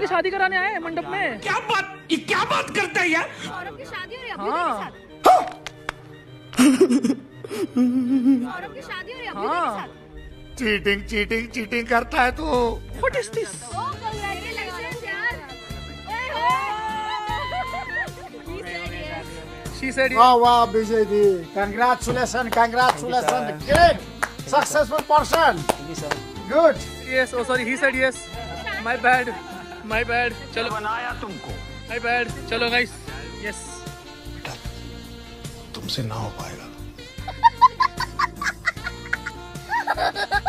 की शादी कराने आए मंडप में। क्या बात ये क्या बात करता है यार? सौरभ की शादी हो रही है हाँ। सौरभ की शादी हो रही है हाँ। चीटिंग चीटिंग चीटिंग करता है तू। What is this said Vijay the congratulation congratulation great successful person good yes oh sorry he said yes my bad चलो। बनाया तुमको। माय बैड चलो गाइस यस तुमसे ना हो पाएगा।